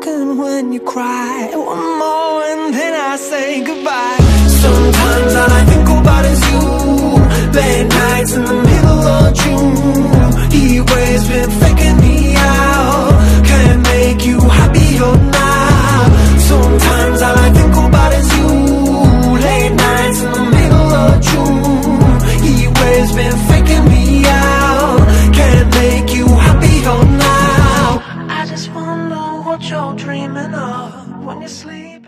broken when you cry. One more and then I say goodbye. Sometimes all I think about is you. Late nights in the middle of June. He waves been faking me out. Can't make you happier now Sometimes all I think about is you. Late nights in the middle of June. He waves been what you're dreaming of when you sleep.